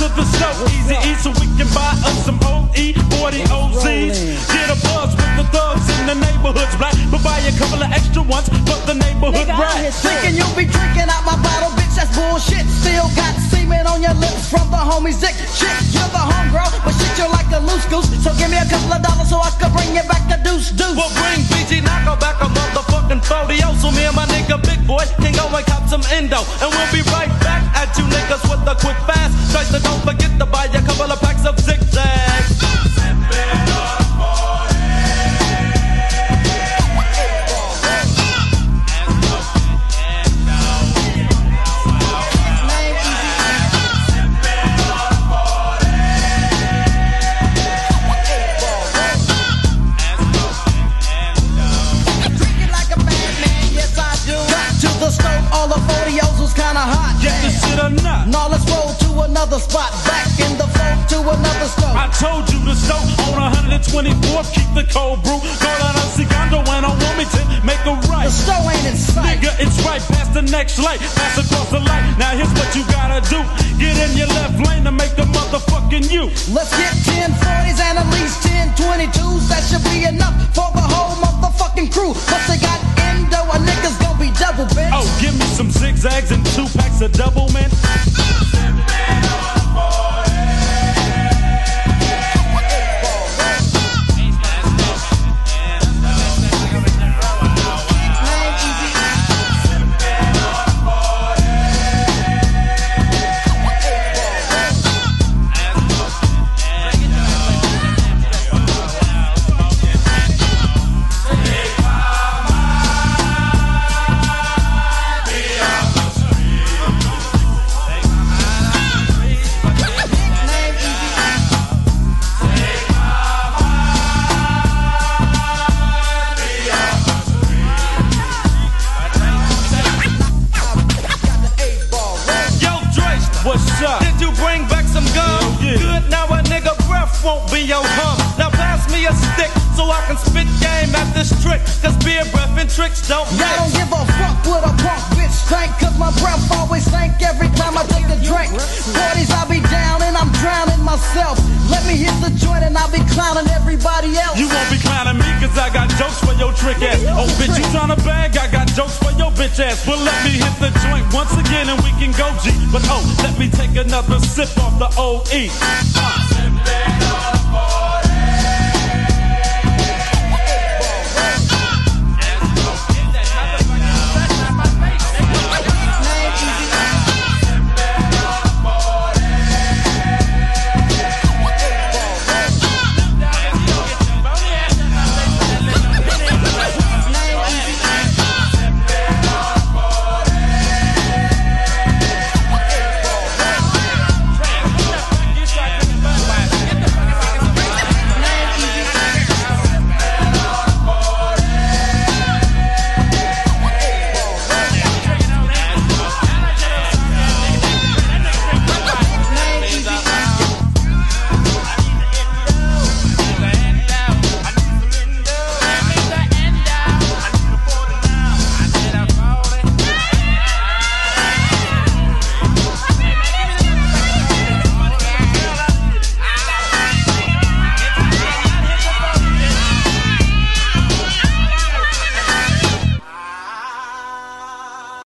Easy E so we can buy us some OE 40 OZs. Get a buzz with the thugs in the neighborhoods black, but buy a couple of extra ones for the neighborhood rat. Thinking you'll be drinking out my bottle, bitch, that's bullshit. Still got semen on your lips from the homie's dick. Shit, you're the homegirl, but shit, you're like a loose goose. So give me a couple of dollars so I can bring you back the deuce deuce. Well, bring BG Knocko back a motherfucking 40 So me and my nigga Big Boy can go and cop some endo. And we'll be right back at you niggas with a quick fast. Another spot. Back in the phone to another stove. I told you to stop on 124th, keep the cold brew. Go down to Segundo and on Wilmington, make a right. The stove ain't in sight. Nigga, it's right past the next light. Pass across the light. Now here's what you gotta do. Get in your left lane to make the motherfucking you. Let's get 10 40s and at least 10 22s. That should be enough for the whole motherfucking crew. Plus they got endo, a nigga's gonna be double bent. Oh, give me some zigzags and won't be your hum. Now pass me a stick so I can spit game at this trick. Cause beer breath and tricks don't Y'all don't give a fuck what a punk bitch think Cause my breath always stink every time I take a drink 40s I be down and I'm drowning myself Let me hit the joint and I'll be clowning everybody else You won't be clowning me cause I got jokes for your trick ass. Oh, bitch, you tryna bag? I got jokes for your bitch ass. But let me hit the joint once again and we can go G. But oh, let me take another sip off the OE. Uh,